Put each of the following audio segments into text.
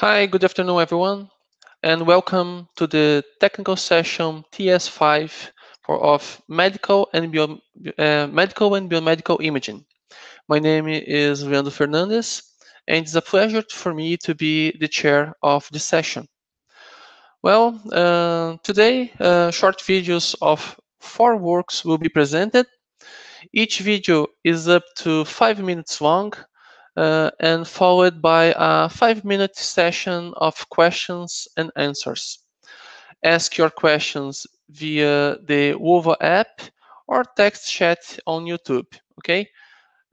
Hi, good afternoon, everyone, and welcome to the technical session TS5 for of medical and bio, uh, medical and biomedical imaging. My name is Leandro Fernandes, and it's a pleasure for me to be the chair of this session. Well, uh, today, uh, short videos of four works will be presented. Each video is up to five minutes long uh, and followed by a five minute session of questions and answers. Ask your questions via the Whova app or text chat on YouTube, okay?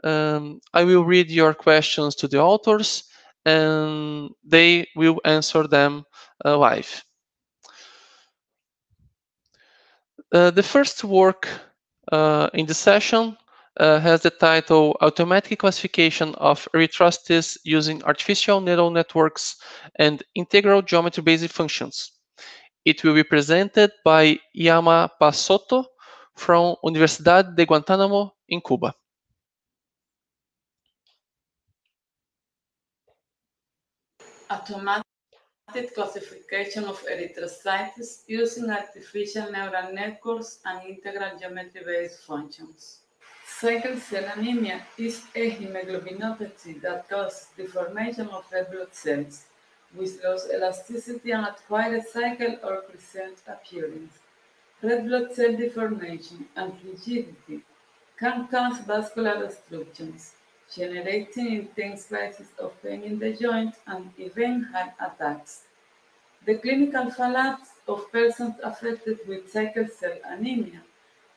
Um, I will read your questions to the authors and they will answer them uh, live. Uh, the first work uh, in the session uh, has the title Automatic Classification of Erythrocytes Using Artificial Neural Networks and Integral Geometry-Based Functions. It will be presented by Yama Pasotto from Universidad de Guantánamo in Cuba. Automatic classification of erythrocytes using artificial neural networks and integral geometry-based functions. Sickle cell anemia is a hemoglobinopathy that causes deformation of red blood cells, with lost elasticity and acquired sickle or crescent appearance. Red blood cell deformation and rigidity can cause vascular obstructions, generating intense crises of pain in the joint and even heart attacks. The clinical follow-up of persons affected with sickle cell anemia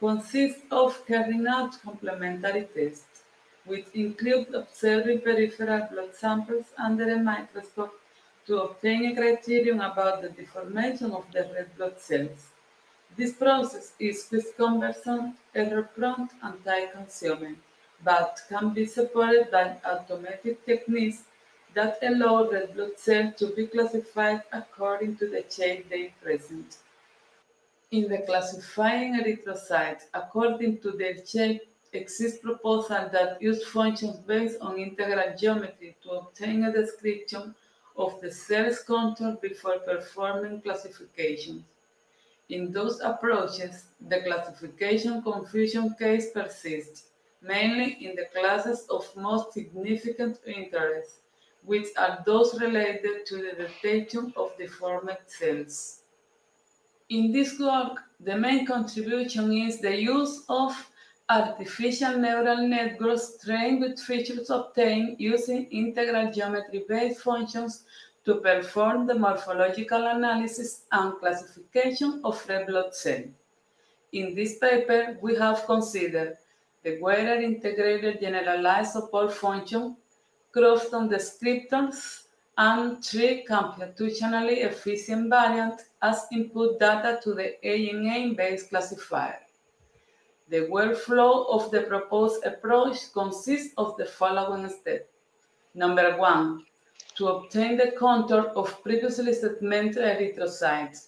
consists of carrying out complementary tests, which include observing peripheral blood samples under a microscope to obtain a criterion about the deformation of the red blood cells. This process is quick-cumbersome, error-prone, and time-consuming, but can be supported by automatic techniques that allow red blood cells to be classified according to the shape they present. In the classifying erythrocytes according to their shape, exists proposals that use functions based on integral geometry to obtain a description of the cell's contour before performing classifications. In those approaches, the classification confusion case persists, mainly in the classes of most significant interest, which are those related to the detection of deformed cells. In this work, the main contribution is the use of artificial neural networks trained with features obtained using integral geometry-based functions to perform the morphological analysis and classification of red blood cells. In this paper, we have considered the weighted integrated generalized support function, Crofton descriptors, and three computationally efficient variants as input data to the ANN-based classifier. The workflow of the proposed approach consists of the following steps. Number one, to obtain the contour of previously segmented erythrocytes.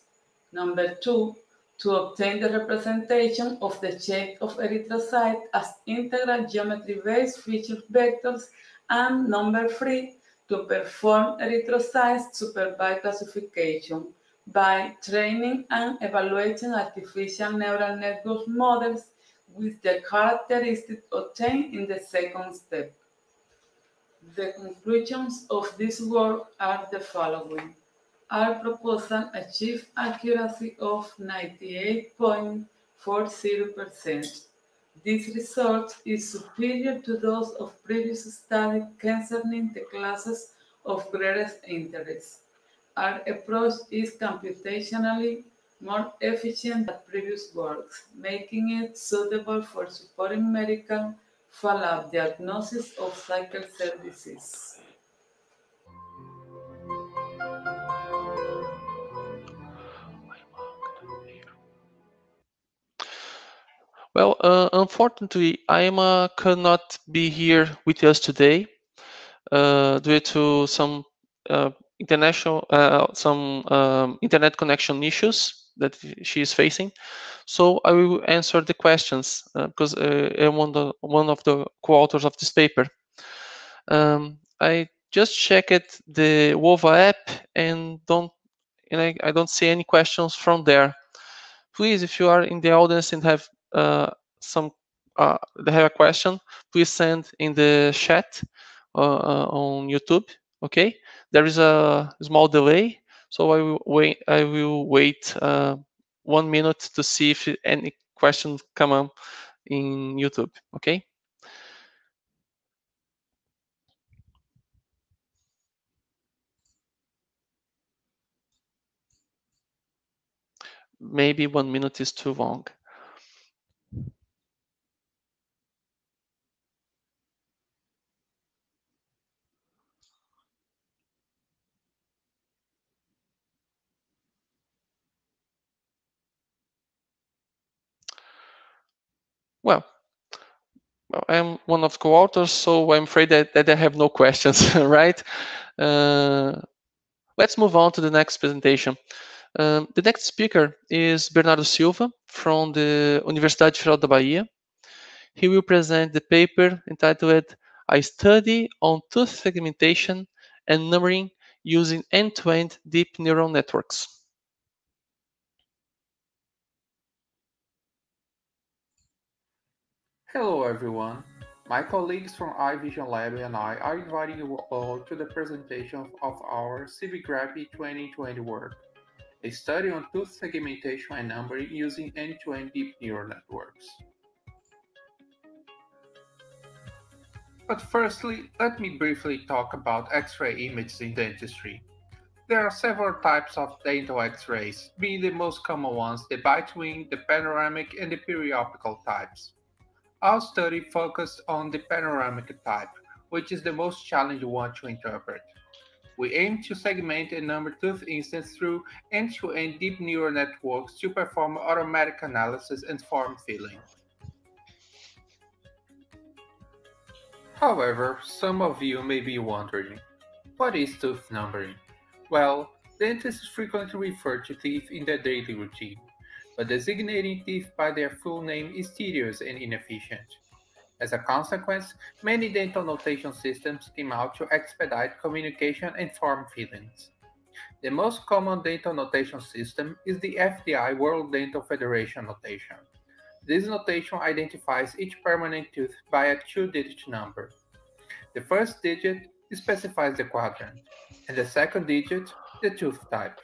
Number two, to obtain the representation of the shape of erythrocyte as integral geometry-based feature vectors. And number three, to perform erythrocyte supervised classification by training and evaluating artificial neural network models with the characteristics obtained in the second step. The conclusions of this work are the following. Our proposal achieves accuracy of 98.40%. This result is superior to those of previous studies concerning the classes of greatest interest. Our approach is computationally more efficient than previous works, making it suitable for supporting medical follow-up diagnosis of sickle cell disease. Well, uh, unfortunately, Aima could not be here with us today uh, due to some uh, international, uh, some um, internet connection issues that she is facing. So I will answer the questions uh, because uh, I'm one, the, one of the co-authors of this paper. Um, I just checked the Whova app and don't and I, I don't see any questions from there. Please, if you are in the audience and have uh, some uh, they have a question, please send in the chat uh, uh, on YouTube. Okay, there is a small delay, so I will wait. I will wait uh, one minute to see if any questions come up in YouTube. Okay. Maybe one minute is too long. Well, I'm one of co-authors, so I'm afraid that, that I have no questions, right? Uh, let's move on to the next presentation. Um, the next speaker is Bernardo Silva from the Universidade Federal da Bahia. He will present the paper entitled A Study on Tooth Segmentation and Numbering Using End-to-End -end Deep Neural Networks. Hello everyone. My colleagues from iVision Lab and I are inviting you all to the presentation of our SIBGRAPI 2020 work, a study on tooth segmentation and numbering using end-to-end -end deep neural networks. But firstly, let me briefly talk about X-ray images in dentistry. There are several types of dental X-rays, being the most common ones the bite-wing, the panoramic, and the periapical types. Our study focused on the panoramic type, which is the most challenging one to interpret. We aim to segment a number tooth instance through end-to-end deep neural networks to perform automatic analysis and form filling. However, some of you may be wondering, what is tooth numbering? Well, dentists frequently refer to teeth in their daily routine but designating teeth by their full name is tedious and inefficient. As a consequence, many dental notation systems came out to expedite communication and form fillings. The most common dental notation system is the FDI World Dental Federation notation. This notation identifies each permanent tooth by a two-digit number. The first digit specifies the quadrant, and the second digit the tooth type.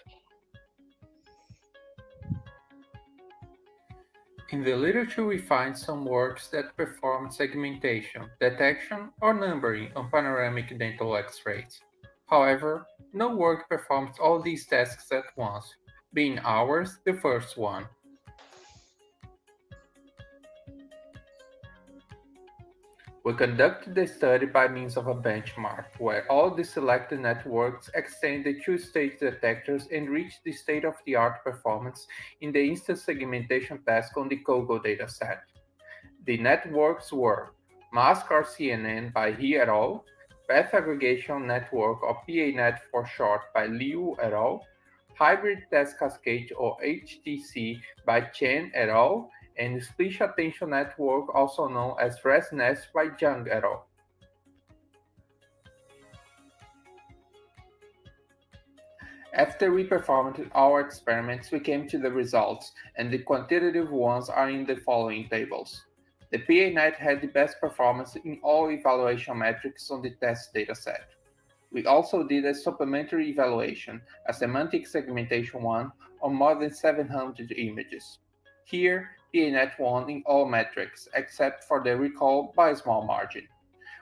In the literature we find some works that perform segmentation, detection, or numbering on panoramic dental x-rays. However, no work performs all these tasks at once, being ours the first one. We conducted the study by means of a benchmark, where all the selected networks extend the two-stage detectors and reach the state-of-the-art performance in the instance segmentation task on the COCO dataset. The networks were Mask-RCNN by He et al., Path Aggregation Network or PANet for short by Liu et al., Hybrid Task Cascade or HTC by Chen et al., and Split Attention Network, also known as ResNeSt by Jung et al. After we performed our experiments, we came to the results, and the quantitative ones are in the following tables. The PANet had the best performance in all evaluation metrics on the test dataset. We also did a supplementary evaluation, a semantic segmentation one, on more than 700 images. Here, PANet won in all metrics, except for the recall by a small margin.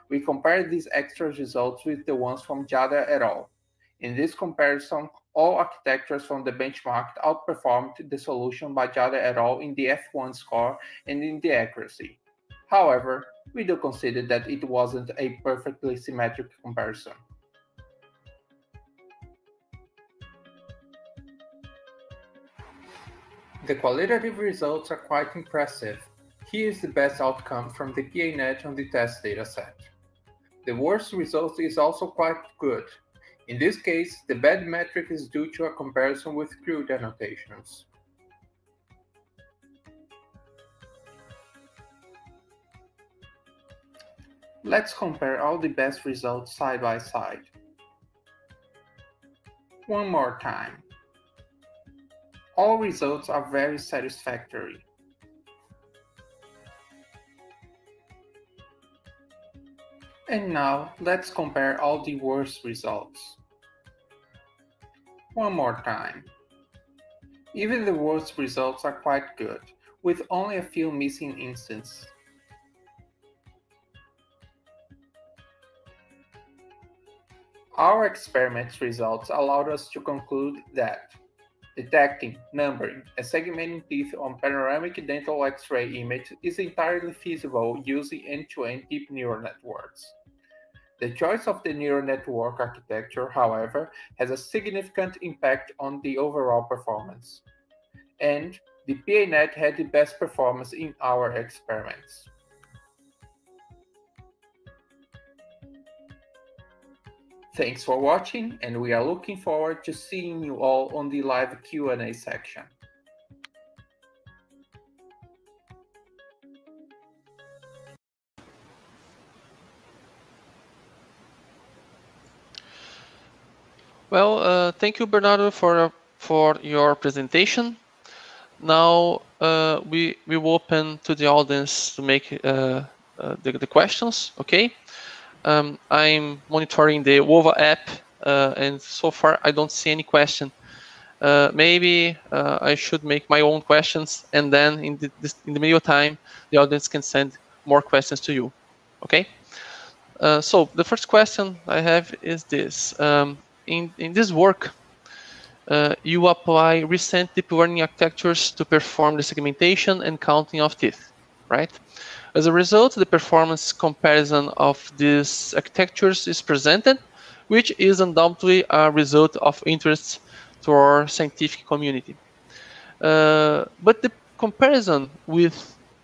We compared these extra results with the ones from Jader et al. In this comparison, all architectures from the benchmark outperformed the solution by Jader et al. in the F1 score and in the accuracy. However, we do consider that it wasn't a perfectly symmetric comparison. The qualitative results are quite impressive. Here is the best outcome from the PANet on the test dataset. The worst result is also quite good. In this case, the bad metric is due to a comparison with crude annotations. Let's compare all the best results side by side. One more time. All results are very satisfactory. And now let's compare all the worst results. One more time. Even the worst results are quite good, with only a few missing instances. Our experiment's results allowed us to conclude that detecting, numbering, and segmenting teeth on panoramic dental X-ray image is entirely feasible using end-to-end -end deep neural networks. The choice of the neural network architecture, however, has a significant impact on the overall performance. And the PANet had the best performance in our experiments. Thanks for watching, and we are looking forward to seeing you all on the live Q&A section. Well, uh, thank you, Bernardo, for for your presentation. Now uh, we we will open to the audience to make uh, uh the, the questions. Okay, um, I'm monitoring the Whova app, uh, and so far I don't see any question. Uh, maybe I should make my own questions, and then in the this, in the meantime, the audience can send more questions to you. Okay. so the first question I have is this. Um, in, in this work, uh, you apply recent deep learning architectures to perform the segmentation and counting of teeth, right? As a result, the performance comparison of these architectures is presented, which is undoubtedly a result of interest to our scientific community. Uh, but the comparison with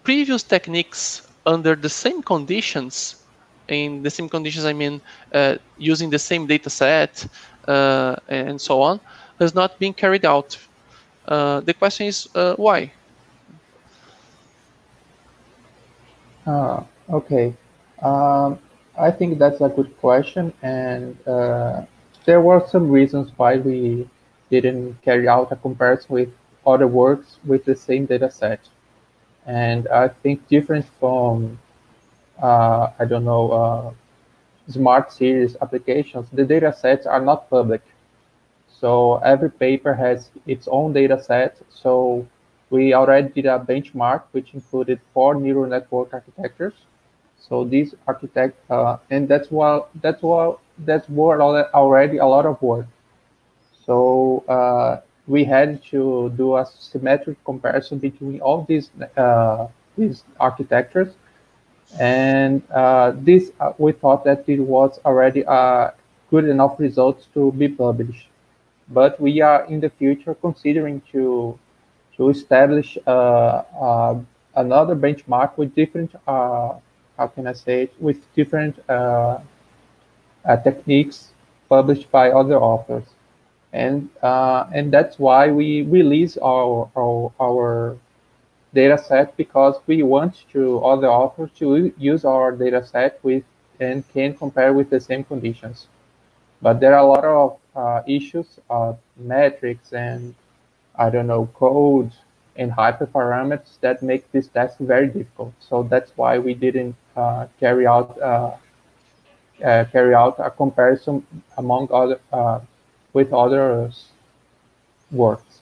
previous techniques under the same conditions, in the same conditions, I mean, uh, using the same data set, uh, and so on, has not been carried out. Uh, the question is uh, why? okay. Um, I think that's a good question, and uh, there were some reasons why we didn't carry out a comparison with other works with the same data set. And I think different from, uh, I don't know, uh, smart series applications, the data sets are not public. So every paper has its own data set. So we already did a benchmark, which included four neural network architectures. So these architect, uh, and that's what that's what that's what already a lot of work. So uh, we had to do a symmetric comparison between all these uh, these architectures and uh, this, uh, we thought that it was already uh, good enough results to be published. But we are in the future considering to to establish uh, uh, another benchmark with different, uh, how can I say it, with different techniques published by other authors. And and that's why we release our our, our data set because we want to other authors to use our data set with and can compare with the same conditions. But there are a lot of uh, issues metrics and I don't know code and hyperparameters that make this task very difficult. So that's why we didn't uh, carry out uh, uh carry out a comparison among other uh, with other works.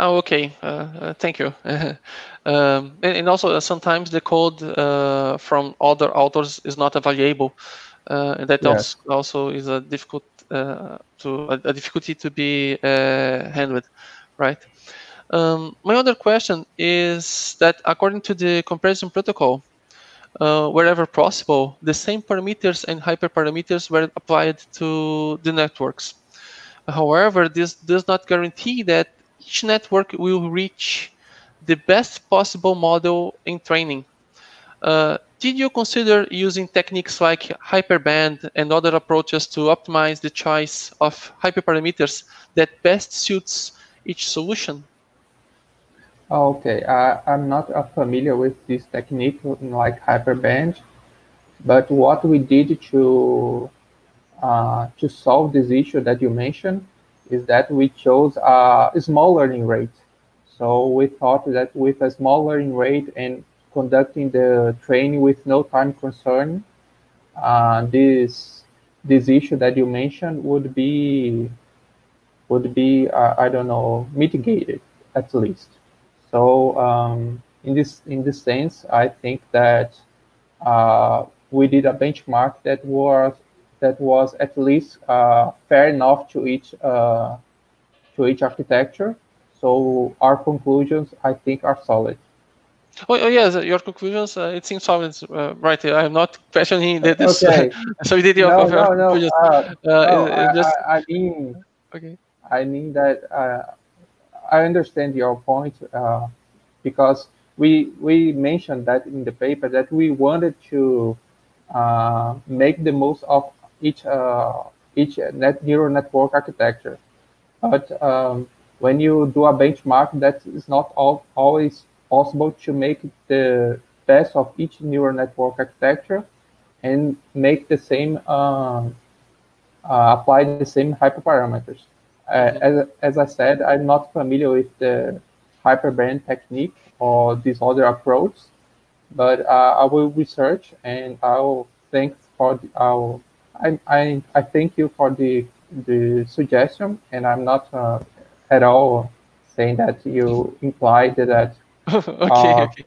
Oh, okay. Uh, uh, thank you. um, and, and, also uh, sometimes the code uh, from other authors is not available, uh, and that yes. also, also is a difficult uh, to a, a, difficulty to be handled, right? Um, my other question is that according to the comparison protocol, uh, wherever possible, the same parameters and hyperparameters were applied to the networks. However, this does not guarantee that each network will reach the best possible model in training. Uh, did you consider using techniques like hyperband and other approaches to optimize the choice of hyperparameters that best suits each solution? Okay, uh, I'm not uh, familiar with this technique like hyperband, but what we did to uh, to solve this issue that you mentioned is that we chose a small learning rate. So we thought that with a small learning rate and conducting the training with no time concern, uh, this this issue that you mentioned would be would be uh, I don't know mitigated at least. So um, in this in this sense, I think that uh, we did a benchmark that was that was at least uh, fair enough to each uh, to each architecture. So our conclusions, I think, are solid. Oh, oh yes, your conclusions. Uh, it seems solid, uh, right? I am not questioning that this Okay. solidity No, of your no, no. conclusions. Uh, Uh, no, it- it I, just I, I mean, okay. I mean that uh, I understand your point uh, because we we mentioned that in the paper that we wanted to uh, make the most of each uh, each net neural network architecture, but um, when you do a benchmark, that is not all, always possible to make the best of each neural network architecture and make the same uh, uh, apply the same hyperparameters. Uh, as, as I said, I'm not familiar with the hyperband technique or this other approach, but uh, I will research and I'll thank for the, I'll, I, I, I thank you for the the suggestion, and I'm not uh, at all saying that you implied that. okay, Uh, okay.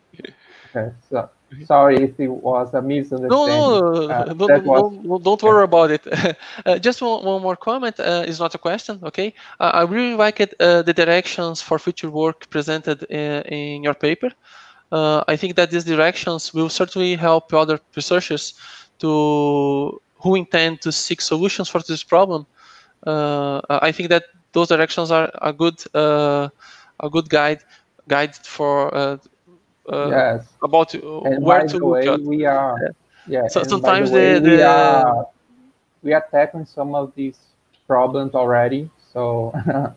Okay, so sorry if it was a misunderstanding. No, no, Uh, don't, was don't, don't- don't worry about it. uh, just one, one more comment. Uh, it's not a question, okay? Uh, I really like it, uh, the directions for future work presented in, in your paper. Uh, I think that these directions will certainly help other researchers to who intend to seek solutions for this problem. Uh, I think that those directions are a good, uh, a good guide, guide for uh, uh, yes. about And where to look way, at. we are yeah. So and sometimes the, way, the- we are we are tackling some of these problems already. So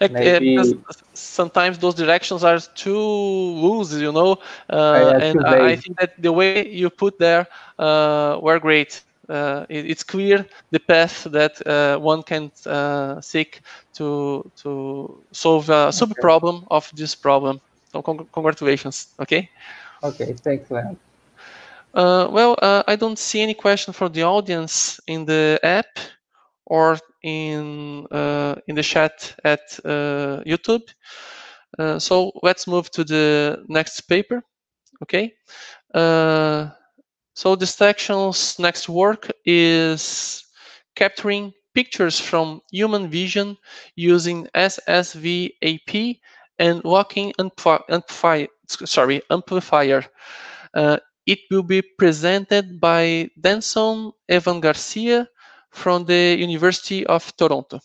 uh, Maybe- sometimes those directions are too loose, you know, uh, yeah, and I, I think that the way you put there uh, were great. Uh, it, it's clear the path that uh, one can uh, seek to to solve a sub problem of this problem. So con- congratulations. Okay. okay, thanks, Leon. Uh, well, uh, I don't see any question from the audience in the app or in uh, in the chat at uh, YouTube. Uh, so let's move to the next paper. Okay. So the section's next work is capturing pictures from human vision using SSVEP and lock-in ampli- amplifier. Sorry, amplifier. Uh, it will be presented by Danson Evan Garcia from the University of Toronto.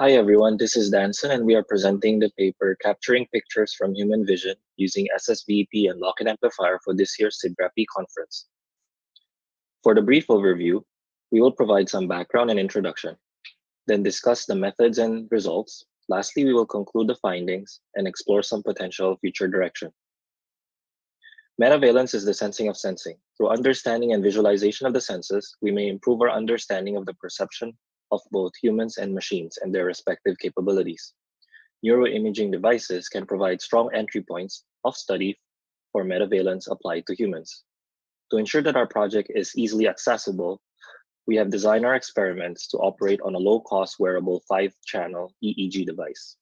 Hi everyone, this is Danson and we are presenting the paper Capturing Pictures from Human Vision using SSVEP and Lock-in Amplifier for this year's SIBGRAPI conference. For the brief overview, we will provide some background and introduction, then discuss the methods and results. Lastly, we will conclude the findings and explore some potential future direction. Metaveillance is the sensing of sensing. Through understanding and visualization of the senses, we may improve our understanding of the perception of both humans and machines and their respective capabilities. Neuroimaging devices can provide strong entry points of study for metaveillance applied to humans. To ensure that our project is easily accessible, we have designed our experiments to operate on a low-cost wearable five-channel EEG device.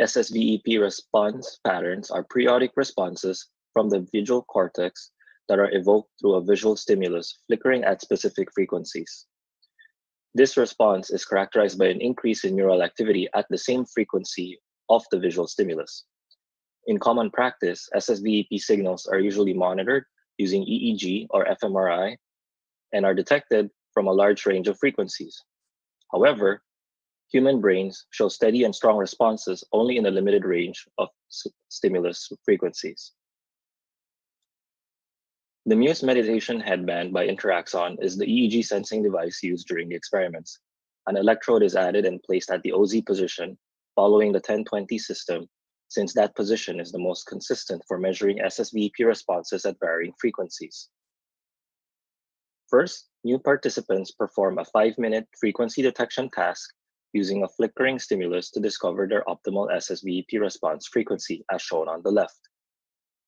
SSVEP response patterns are periodic responses from the visual cortex that are evoked through a visual stimulus flickering at specific frequencies. This response is characterized by an increase in neural activity at the same frequency of the visual stimulus. In common practice, SSVEP signals are usually monitored using EEG or fMRI and are detected from a large range of frequencies. However, human brains show steady and strong responses only in a limited range of stimulus frequencies. The Muse Meditation Headband by Interaxon is the EEG sensing device used during the experiments. An electrode is added and placed at the OZ position following the 1020 system, since that position is the most consistent for measuring SSVEP responses at varying frequencies. First, new participants perform a five-minute frequency detection task using a flickering stimulus to discover their optimal SSVEP response frequency as shown on the left.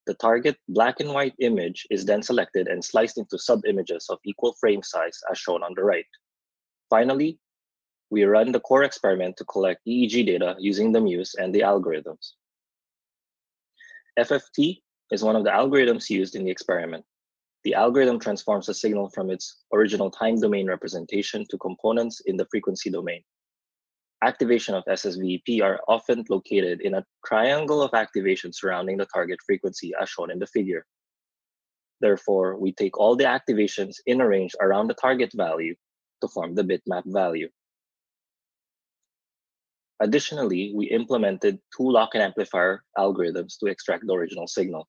The target black and white image is then selected and sliced into sub-images of equal frame size as shown on the right. Finally, we run the core experiment to collect EEG data using the Muse and the algorithms. FFT is one of the algorithms used in the experiment. The algorithm transforms a signal from its original time domain representation to components in the frequency domain. Activation of SSVEP are often located in a triangle of activation surrounding the target frequency as shown in the figure. Therefore, we take all the activations in a range around the target value to form the bitmap value. Additionally, we implemented two lock-in amplifier algorithms to extract the original signal.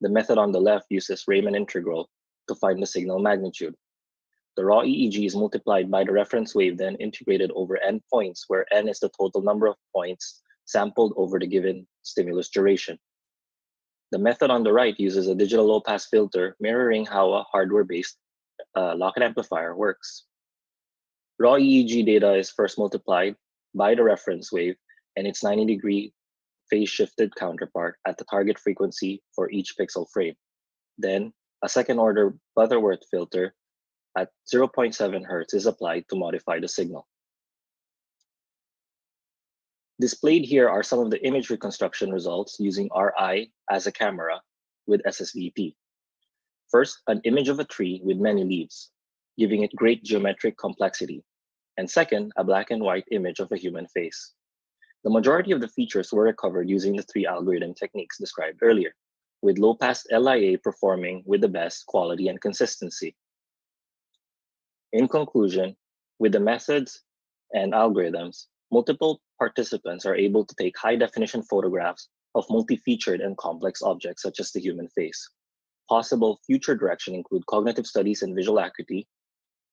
The method on the left uses Riemann integral to find the signal magnitude. The raw EEG is multiplied by the reference wave, then integrated over n points, where n is the total number of points sampled over the given stimulus duration. The method on the right uses a digital low-pass filter mirroring how a hardware-based uh, lock-in amplifier works. Raw EEG data is first multiplied by the reference wave and its 90 degree phase shifted counterpart at the target frequency for each pixel frame. Then a second order Butterworth filter at 0.7 Hertz is applied to modify the signal. Displayed here are some of the image reconstruction results using RI as a camera with SSVEP. First, an image of a tree with many leaves, giving it great geometric complexity. And second, a black and white image of a human face. The majority of the features were recovered using the three algorithm techniques described earlier, with low-pass LIA performing with the best quality and consistency. In conclusion, with the methods and algorithms, multiple participants are able to take high-definition photographs of multi-featured and complex objects such as the human face. Possible future direction include cognitive studies and visual acuity,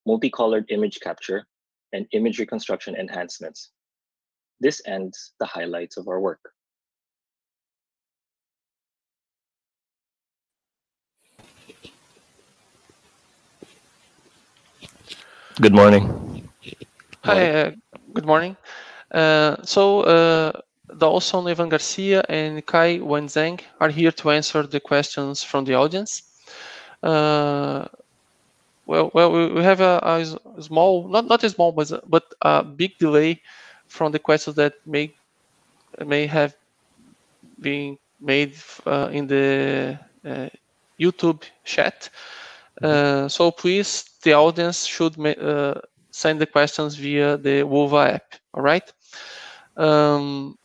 multicolored image capture, and image reconstruction enhancements. This ends the highlights of our work. Good morning. Hi, uh, good morning. Uh, so, uh, Danson, Evan Garcia, and Kai Wenzeng are here to answer the questions from the audience. Uh, well, well, we have a, a, small, not not a small, but but a big delay from the questions that may may have been made uh, in the uh, YouTube chat. Uh, so please, the audience should uh, send the questions via the Whova app. All right. Um,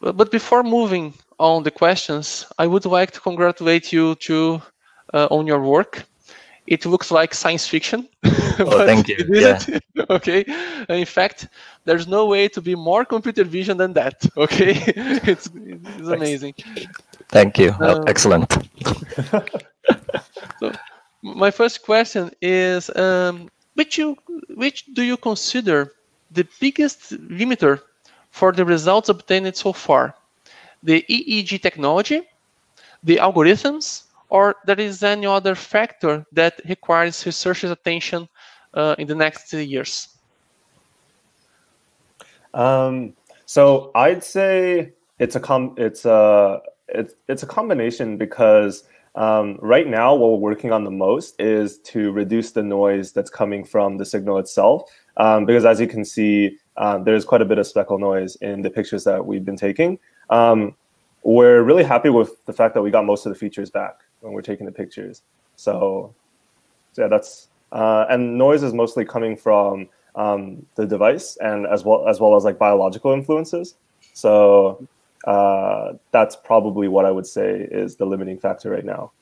but, before moving on the questions, I would like to congratulate you to uh, on your work it looks like science fiction. oh, thank you. Yeah. okay. In fact, there's no way to be more computer vision than that. Okay. it's, it's amazing. Thank you. Um, Excellent. My first question is um, which you which do you consider the biggest limiter for the results obtained so far? The EEG technology, the algorithms, or there is any other factor that requires researchers' attention uh, in the next years? Um, so I'd say it's a com it's a it's it's a combination because um, right now what we're working on the most is to reduce the noise that's coming from the signal itself. Um, because as you can see, um, there's quite a bit of speckle noise in the pictures that we've been taking. Um, we're really happy with the fact that we got most of the features back when we're taking the pictures. So, so yeah, that's uh, and noise is mostly coming from um, the device and as well as well as like biological influences. So uh, that's probably what I would say is the limiting factor right now.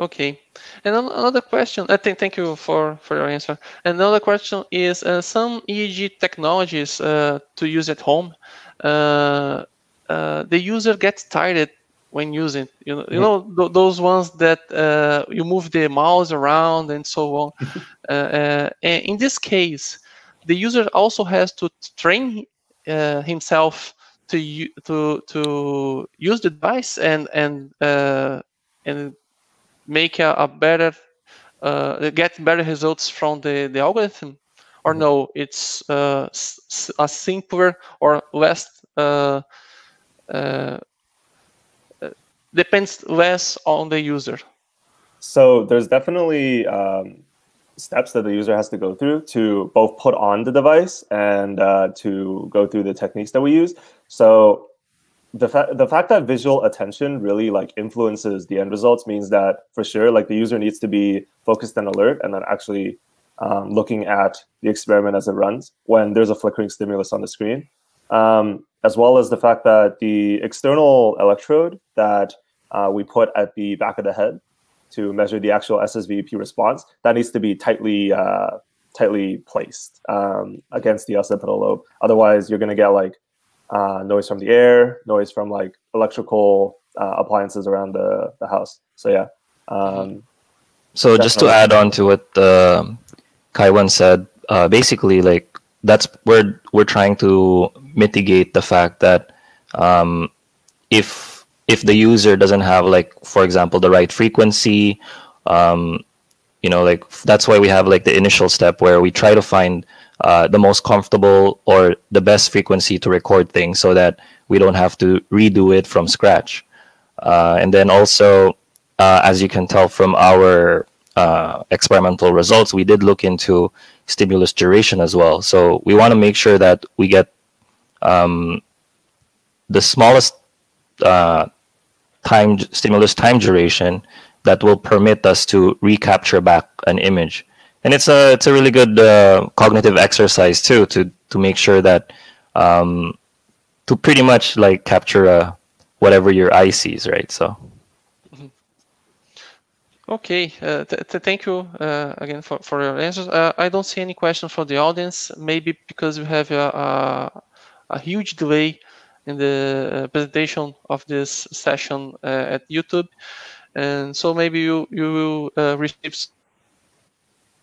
Okay, and another question. I think thank you for for your answer. Another question is uh, some EEG technologies uh, to use at home. Uh, uh, the user gets tired when using you know you know th- those ones that uh, you move the mouse around and so on uh, uh, and in this case the user also has to train uh, himself to to to use the device and and uh, and make a, a better uh, get better results from the, the algorithm? Or no it's uh, a simpler or less uh, uh, depends less on the user. So there's definitely um, steps that the user has to go through to both put on the device and uh, to go through the techniques that we use. So the fact the fact that visual attention really like influences the end results means that for sure like the user needs to be focused and alert and then actually um, looking at the experiment as it runs when there's a flickering stimulus on the screen. Um, as well as the fact that the external electrode that uh, we put at the back of the head to measure the actual SSVEP response that needs to be tightly uh, tightly placed um, against the occipital lobe otherwise you're going to get like uh, noise from the air, noise from like electrical uh, appliances around the, the house. So yeah. Um, so just to add on to what uh, Kaiwan said, uh, basically like that's where we're trying to mitigate the fact that um, if if the user doesn't have like for example the right frequency, um, you know like that's why we have like the initial step where we try to find uh, the most comfortable or the best frequency to record things so that we don't have to redo it from scratch. Uh, and then also, uh, as you can tell from our uh, experimental results, we did look into stimulus duration as well. So we want to make sure that we get um, the smallest uh, time stimulus time duration that will permit us to recapture back an image and it's a it's a really good uh, cognitive exercise too to to make sure that um, to pretty much like capture uh, whatever your eye sees, right? So. Mm-hmm. Okay, uh, th th thank you uh, again for, for your answers. Uh, I don't see any questions for the audience, maybe because we have a, a, a huge delay in the uh, presentation of this session at YouTube. And so maybe you, you will receive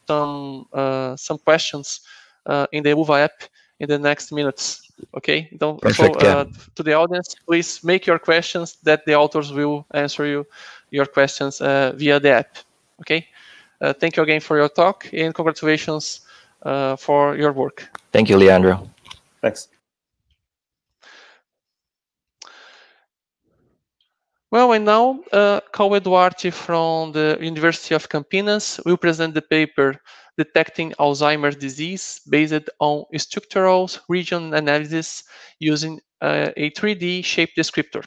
some uh, some questions uh, in the Whova app in the next minutes. Okay, Don't, Perfect, so yeah. to the audience, please make your questions that the authors will answer you your questions uh, via the app. Okay, thank you again for your talk and congratulations for your work. Thank you, Leandro. Thanks. Well, and now uh, Cauê Duarte from the University of Campinas will present the paper Detecting Alzheimer's Disease based on structural region analysis using uh, a 3D shape descriptor.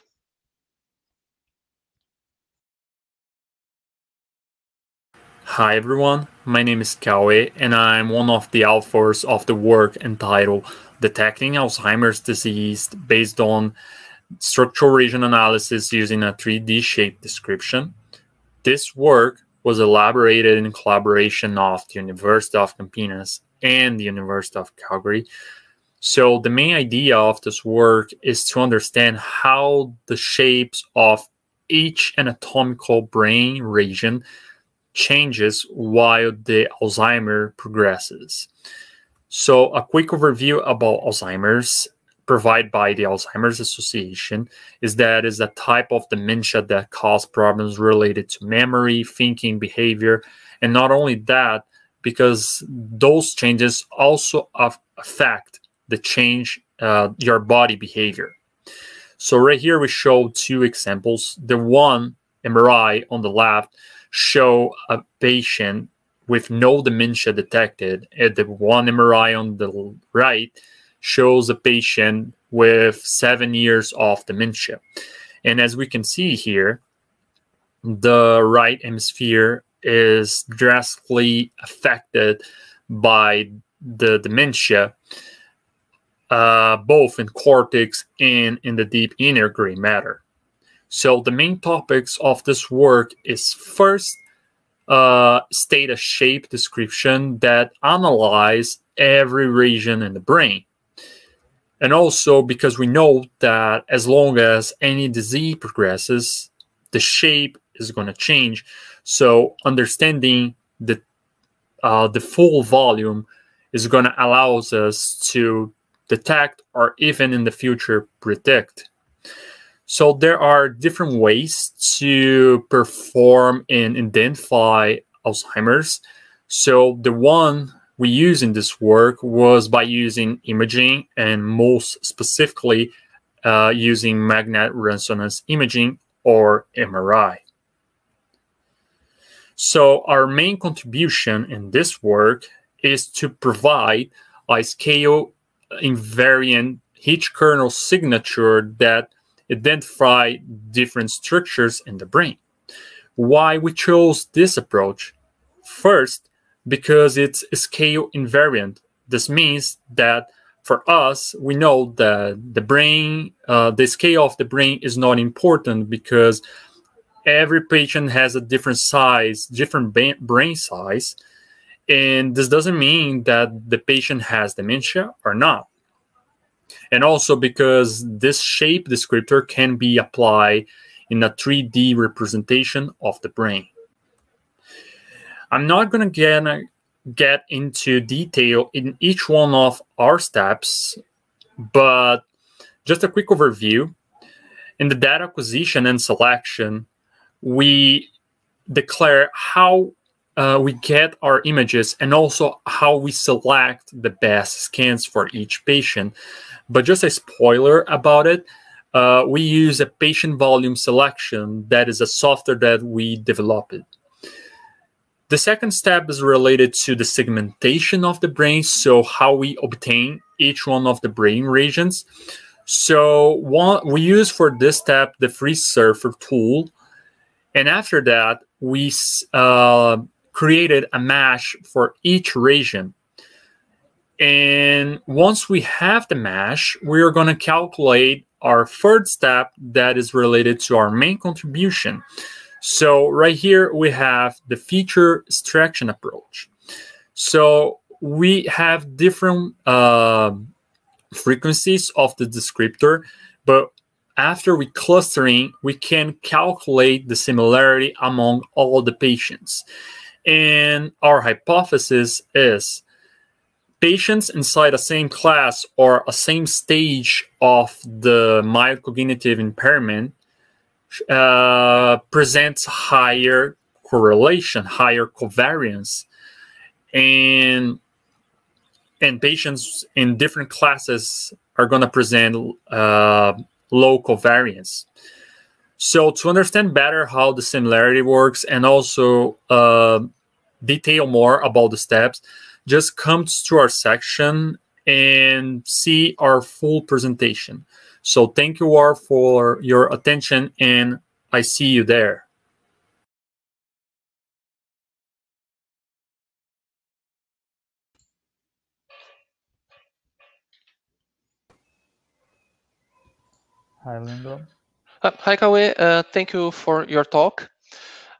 Hi everyone, my name is Cauê and I'm one of the authors of the work entitled Detecting Alzheimer's Disease based on structural region analysis using a 3D shape description. This work was elaborated in collaboration of the University of Campinas and the University of Calgary. So the main idea of this work is to understand how the shapes of each anatomical brain region changes while the Alzheimer progresses. So a quick overview about Alzheimer's provided by the Alzheimer's Association is that is a type of dementia that cause problems related to memory, thinking, behavior, and not only that, because those changes also affect the change uh, your body behavior. So right here we show two examples. The one MRI on the left show a patient with no dementia detected, and the one MRI on the right shows a patient with seven years of dementia. And as we can see here, the right hemisphere is drastically affected by the dementia, uh, both in cortex and in the deep inner gray matter. So the main topics of this work is first, uh, state a shape description that analyze every region in the brain. And also because we know that as long as any disease progresses, the shape is going to change. So understanding the uh, the full volume is going to allow us to detect or even in the future predict. So there are different ways to perform and identify Alzheimer's. So the one we use in this work was by using imaging and most specifically uh, using magnetic resonance imaging or MRI. So our main contribution in this work is to provide a scale invariant heat kernel signature that identify different structures in the brain. Why we chose this approach? First, because it's scale invariant. This means that for us, we know that the brain, uh, the scale of the brain is not important because every patient has a different size, different brain size. And this doesn't mean that the patient has dementia or not. And also because this shape descriptor can be applied in a 3D representation of the brain. I'm not going to get, into detail in each one of our steps, but just a quick overview. In the data acquisition and selection, we declare how uh, we get our images and also how we select the best scans for each patient. But just a spoiler about it, uh, we use a patient volume selection that is a software that we developed. The second step is related to the segmentation of the brain, so how we obtain each one of the brain regions. So one, we use for this step the FreeSurfer tool, and after that we uh, created a mesh for each region. And once we have the mesh, we are going to calculate our third step that is related to our main contribution. So right here, we have the feature extraction approach. So we have different uh, frequencies of the descriptor, but after we clustering, we can calculate the similarity among all the patients. And our hypothesis is patients inside the same class or a same stage of the mild cognitive impairment uh, presents higher correlation, higher covariance, and and patients in different classes are going to present uh, low covariance. So to understand better how the similarity works and also uh, detail more about the steps, just come to our section and see our full presentation. So thank you all for your attention and I see you there. Hi, Lindo. Uh, hi, Kawe. Uh, thank you for your talk.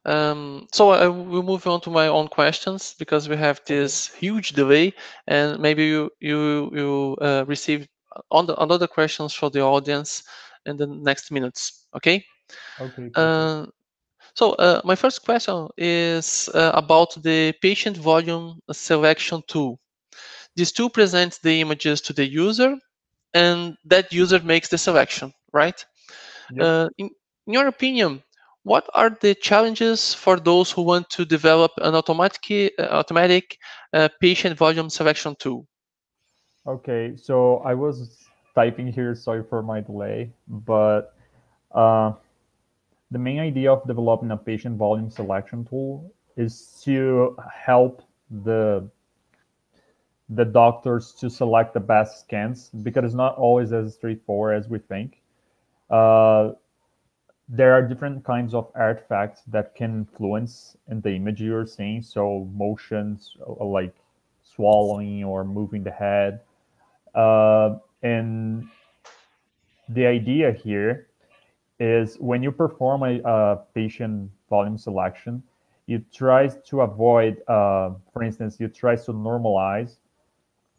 Um, so I will move on to my own questions because we have this huge delay, and maybe you you you uh, receive on the another questions for the audience in the next minutes. Okay. Okay. Uh, so uh, my first question is uh, about the patient volume selection tool. This tool presents the images to the user, and that user makes the selection, right? Yep. Uh, in, in your opinion, what are the challenges for those who want to develop an automatic, uh, automatic uh, patient volume selection tool? Okay, so I was typing here, sorry for my delay, but uh, the main idea of developing a patient volume selection tool is to help the the doctors to select the best scans because it's not always as straightforward as we think. Uh, there are different kinds of artifacts that can influence in the image you're seeing. So motions uh, like swallowing or moving the head. Uh, and the idea here is when you perform a, a patient volume selection, you try to avoid, uh, for instance, you try to normalize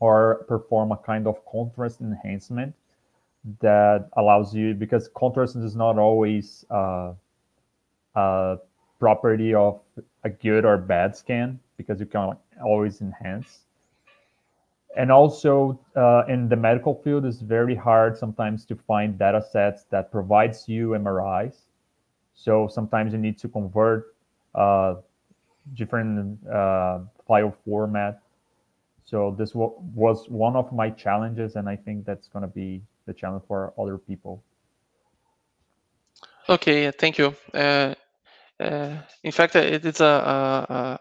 or perform a kind of contrast enhancement that allows you because contrast is not always uh, a property of a good or bad scan because you can always enhance and also uh, in the medical field it's very hard sometimes to find data sets that provides you mris so sometimes you need to convert uh, different uh, file format. So this was one of my challenges and i think that's going to be the challenge for other people. Okay thank you. Uh, uh, in fact it's a, a, uh,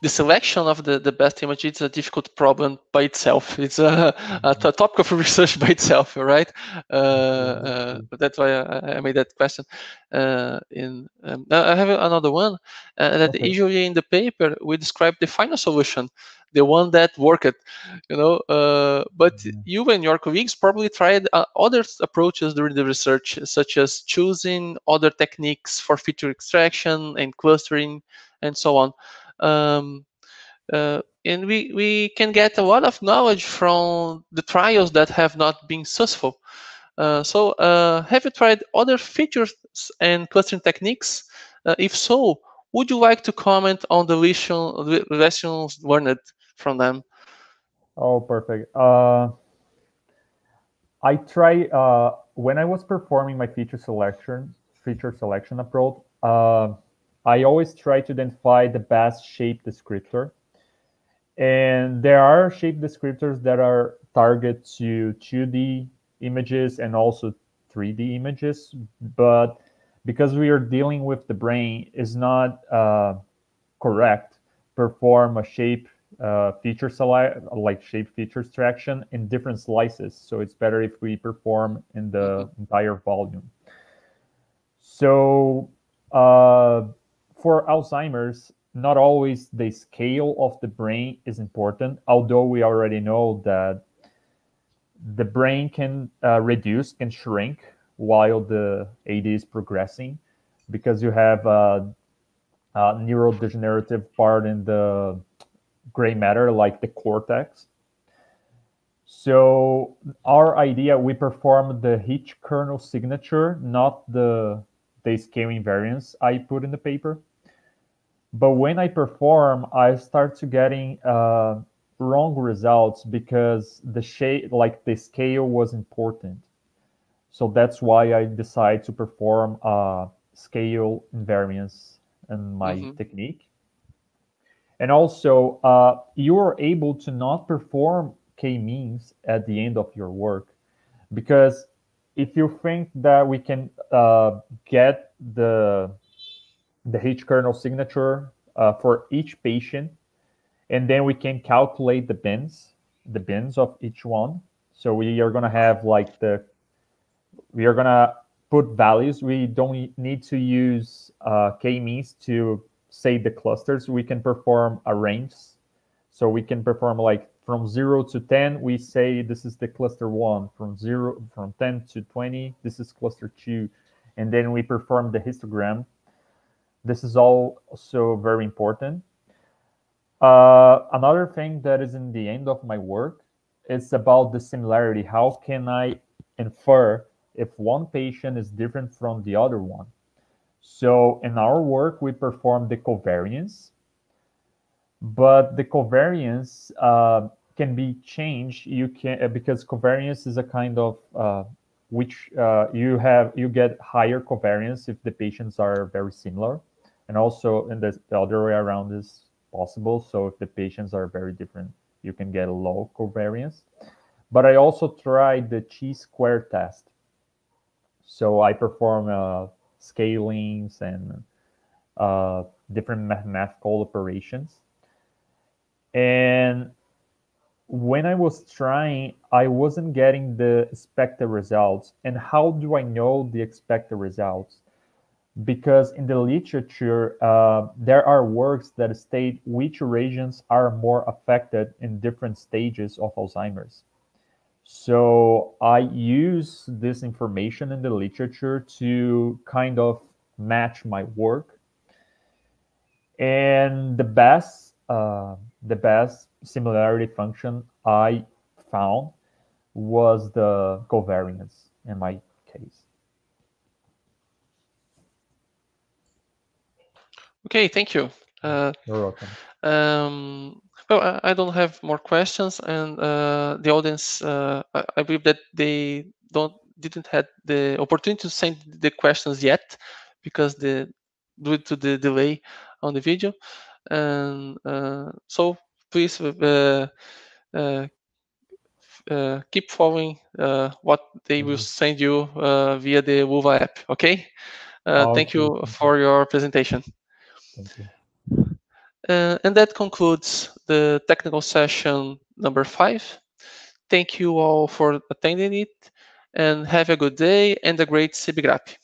the selection of the, the best image is a difficult problem by itself. It's a, a mm-hmm. topic of research by itself, right? Uh, uh, but that's why I, I, made that question. Uh, in um, I have another one uh, that okay. usually in the paper we describe the final solution, the one that worked, you know. Uh, but mm-hmm. you and your colleagues probably tried other approaches during the research, such as choosing other techniques for feature extraction and clustering and so on um, uh, and we, we can get a lot of knowledge from the trials that have not been successful. Uh, so uh, have you tried other features and clustering techniques? Uh, if so, would you like to comment on the lessons learned from them? Oh, perfect. Uh, I try, uh, when I was performing my feature selection, feature selection approach, I always try to identify the best shape descriptor. And there are shape descriptors that are target to 2D images and also 3D images, but because we are dealing with the brain, is not uh, correct perform a shape uh, feature select like shape feature extraction in different slices. So it's better if we perform in the mm-hmm. entire volume. So uh, for Alzheimer's, not always the scale of the brain is important, although we already know that the brain can uh, reduce, can shrink while the AD is progressing because you have a, a neurodegenerative part in the gray matter, like the cortex. So our idea, we perform the heat kernel signature, not the, the scale invariance I put in the paper but when I perform, I start to getting uh, wrong results because the shape, like the scale, was important. So that's why I decide to perform a scale invariance in my mm-hmm. technique. And also, uh, you are able to not perform k-means at the end of your work because if you think that we can uh, get the the heat kernel signature uh, for each patient, and then we can calculate the bins, the bins of each one. So we are gonna have like the, we are gonna put values. We don't need to use uh, k-means to say the clusters. We can perform a range. So we can perform like from zero to 10, we say this is the cluster one. From zero, from 10 to 20, this is cluster two. And then we perform the histogram this is also very important. Uh, another thing that is in the end of my work is about the similarity. How can I infer if one patient is different from the other one? So in our work, we perform the covariance, but the covariance uh, can be changed. You can because covariance is a kind of uh, which uh, you have you get higher covariance if the patients are very similar and also in the, the other way around is possible so if the patients are very different you can get a low covariance but i also tried the chi-square test so i perform uh, scalings and uh, different mathematical operations and when I was trying, I wasn't getting the expected results. And how do I know the expected results? Because in the literature, uh, there are works that state which regions are more affected in different stages of Alzheimer's. So I use this information in the literature to kind of match my work. And the best, uh, the best similarity function I found was the covariance in my case. Okay, thank you. Uh, You're welcome. Um, well, I, don't have more questions, and uh, the audience, uh, I, believe that they don't didn't had the opportunity to send the questions yet because the due to the delay on the video, and uh, so please uh, uh, uh, keep following uh, what they will Mhm. send you uh, via the Whova app. Okay. Uh, Okay, thank you. for your presentation. Thank you. Uh, and that concludes the technical session number five. Thank you all for attending it and have a good day and a great SIBGRAPI.